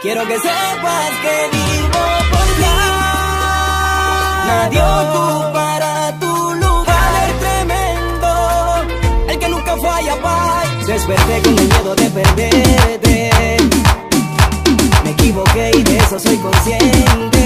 Quiero que sepas que vivo por ti. Nadie tú para tu lugar tremendo. El que nunca falla, bye. Desperté con el miedo de perderte. Me equivoqué y de eso soy consciente.